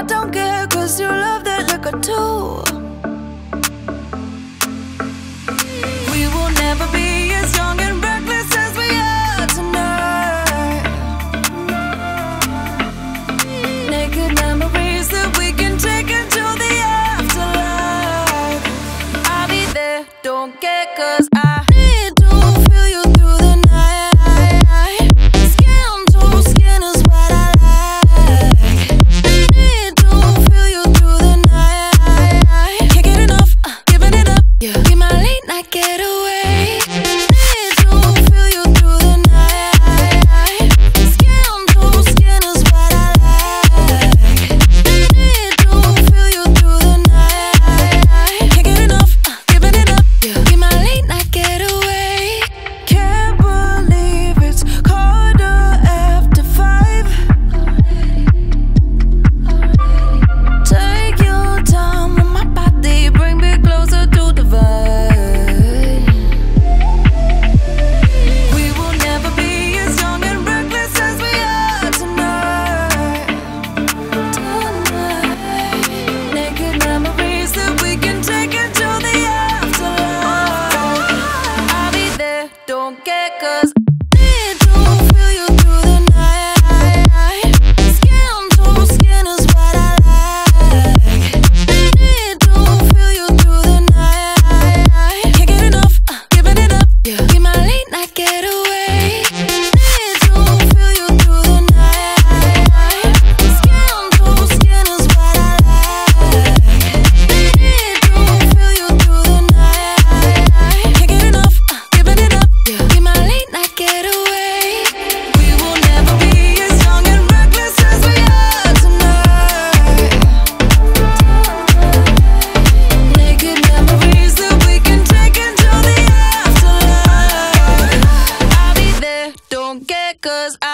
I don't care Cause you love that liquor too We will never be as young and reckless as we are tonight. Naked memories that we can take into the afterlife. I'll be there, don't care cause I get cosa. cause I